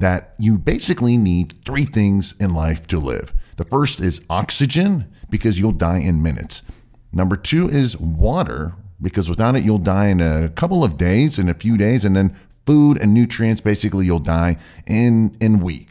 that you basically need three things in life to live. The first is oxygen, because you'll die in minutes. Number two is water, because without it, you'll die in a couple of days, in a few days, and then food and nutrients, basically, you'll die in, in weeks.